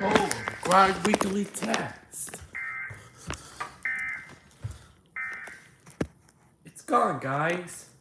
Oh, grind weekly test. It's gone, guys.